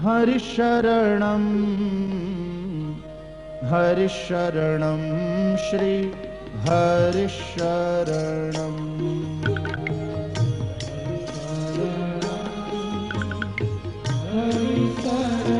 हरिशरणं। हरिशरणं श्री हरिशरणम् हरिशरणं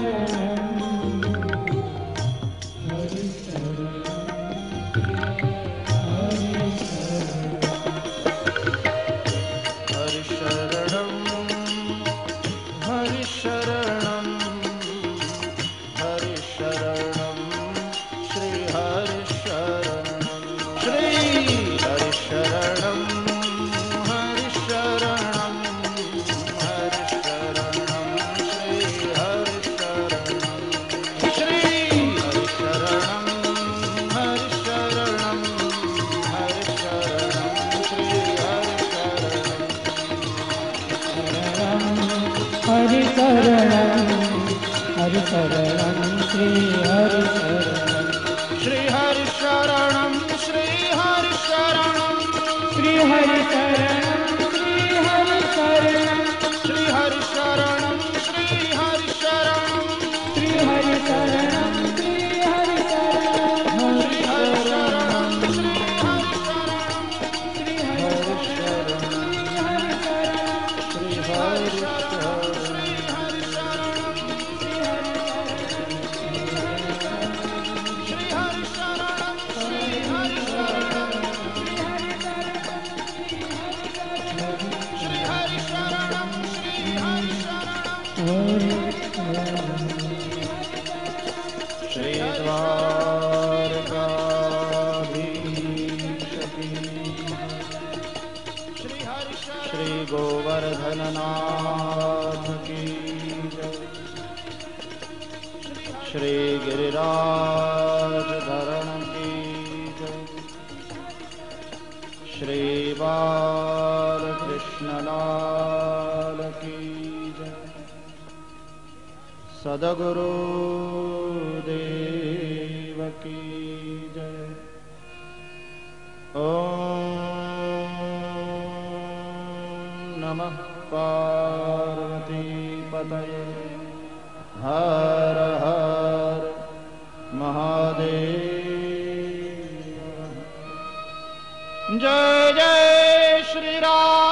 हरि शरणं हरि शरणं श्री हरि शरणं हर तरह गोवर्धननाथ की श्री गिरिराज धरण की श्री बालकृष्णलाल सदगुरु देव की जय। ॐ नमः पार्वतीपतये। हर हर महादेव। जय जय श्रीराम